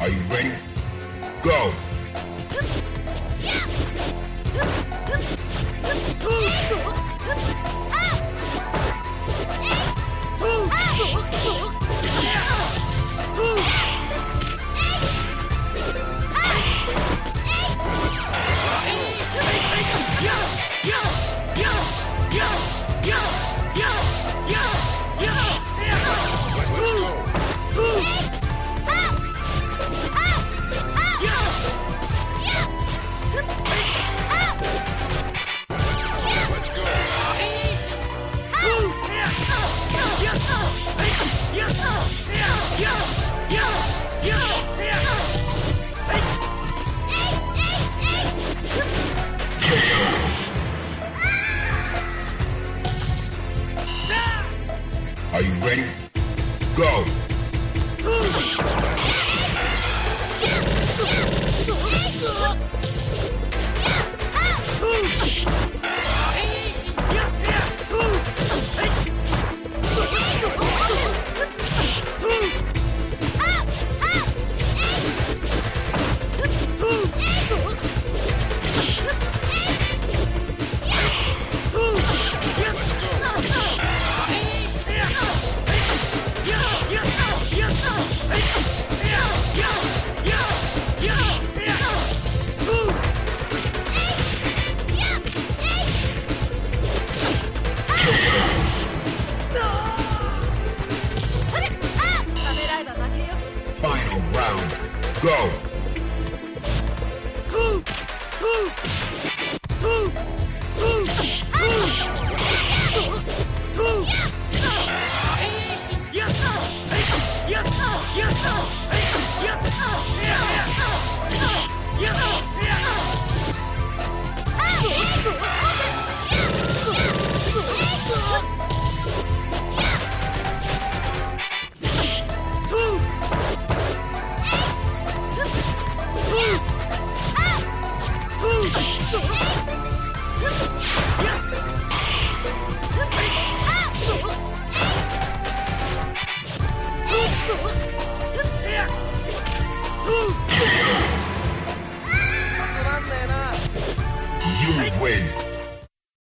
Are you ready? Go! Yeah. Are you ready? Go! Round. Go! Yeah! win.